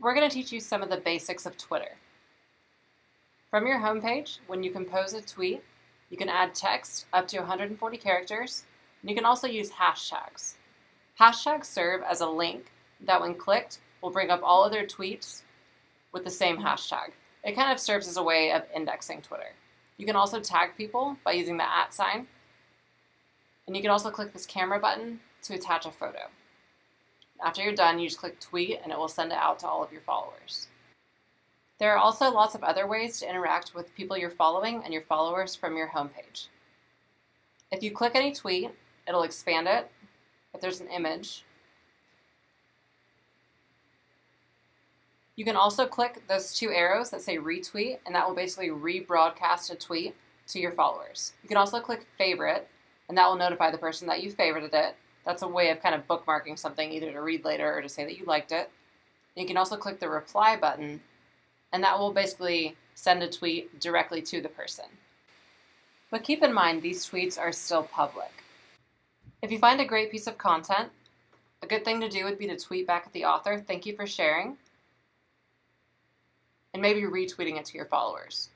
we're going to teach you some of the basics of Twitter. From your homepage, when you compose a tweet, you can add text up to 140 characters, and you can also use hashtags. Hashtags serve as a link that, when clicked, will bring up all other tweets with the same hashtag. It kind of serves as a way of indexing Twitter. You can also tag people by using the at sign, and you can also click this camera button to attach a photo. After you're done, you just click tweet and it will send it out to all of your followers. There are also lots of other ways to interact with people you're following and your followers from your homepage. If you click any tweet, it'll expand it. If there's an image, you can also click those two arrows that say retweet, and that will basically rebroadcast a tweet to your followers. You can also click favorite, and that will notify the person that you favorited it. That's a way of kind of bookmarking something either to read later or to say that you liked it. You can also click the reply button, and that will basically send a tweet directly to the person. But keep in mind, these tweets are still public. If you find a great piece of content, a good thing to do would be to tweet back at the author, thank you for sharing, and maybe retweeting it to your followers.